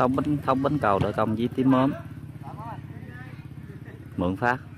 thông bánh thông bánh cầu đội công với tím mớm mượn phát.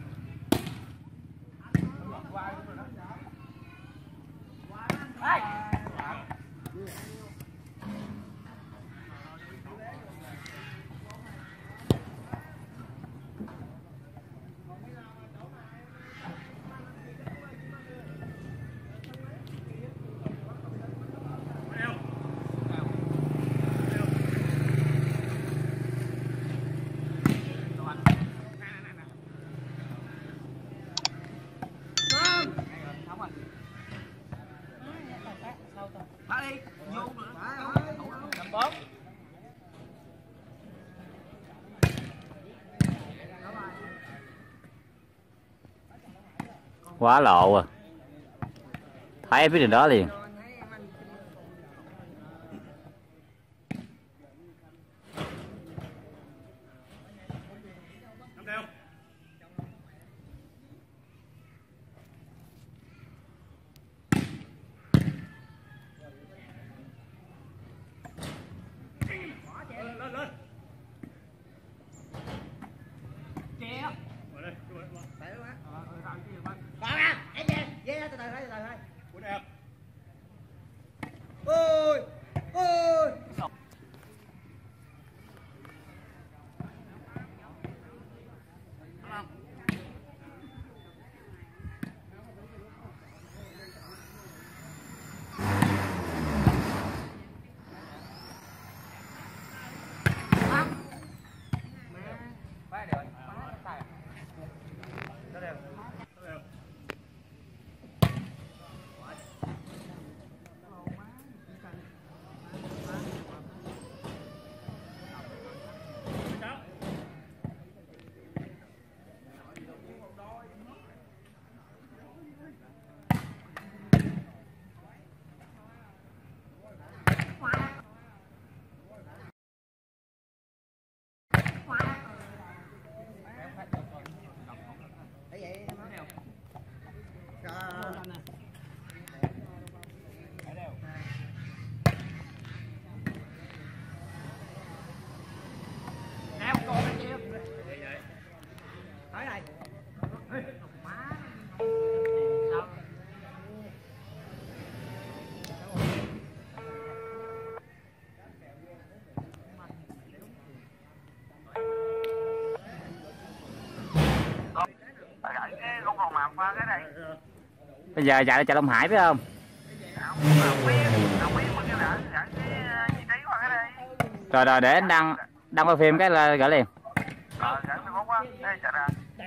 Quá lộ à. Thấy em biết điều đó liền. Bây giờ chạy ra chợ Long Hải phải không? Rồi rồi, để anh đăng đăng vào phim cái là gửi liền.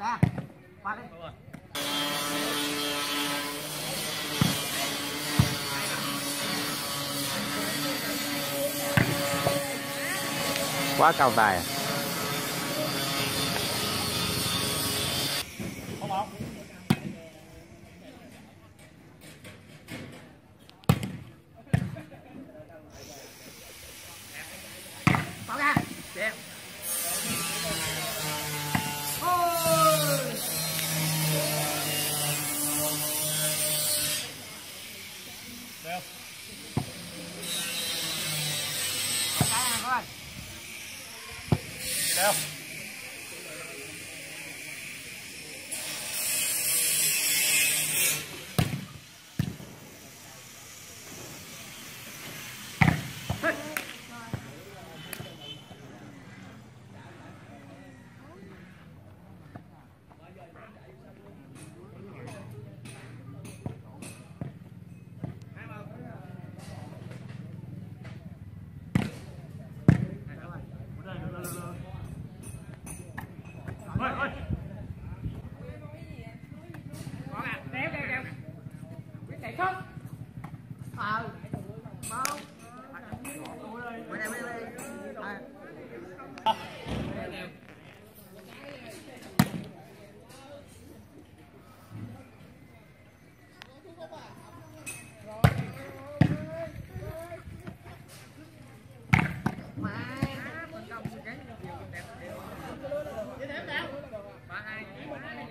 còn nè qua đi quá cao tài à. はい、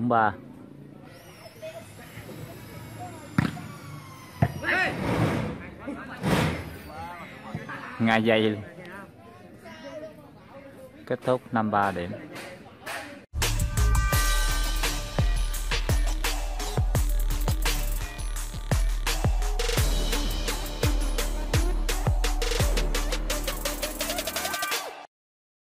43 Nga dây. Kết thúc 53 điểm